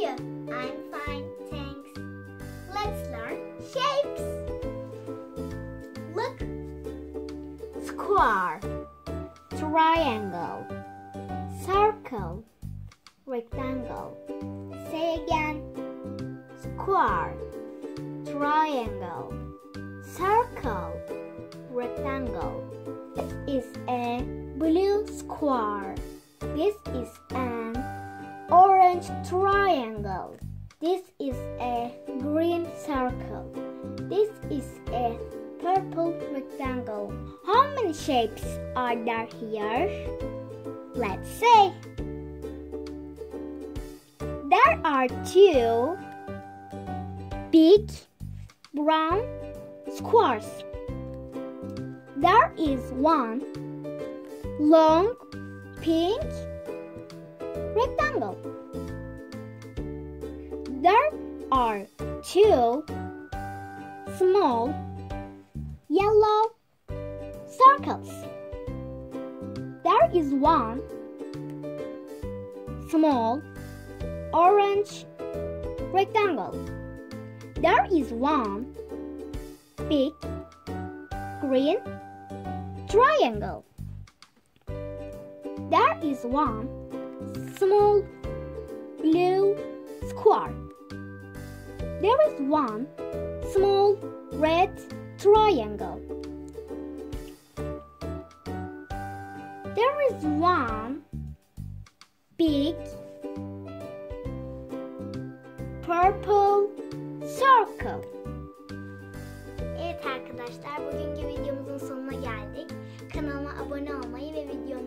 you? I'm fine, thanks. Let's learn shapes. Look. Square. Triangle. Circle. Rectangle. Say again. Square. Triangle. Circle. Rectangle. This is a blue square. This is a orange triangle. This is a green circle. This is a purple rectangle. How many shapes are there here? Let's see. There are two big brown squares. There is one long pink rectangle. There are two small yellow circles. There is one small orange rectangle. There is one big green triangle. There is one small blue square. There is one small red triangle. There is one big purple circle. Evet arkadaşlar bugünkü videomuzun sonuna geldik. Kanalıma abone olmayı ve unutmayın.